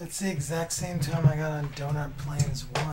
It's the exact same time I got on Donut Plains 1.